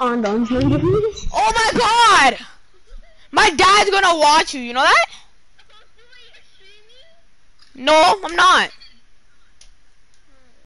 condoms. oh my god! My dad's gonna watch you, you know that? No, I'm not.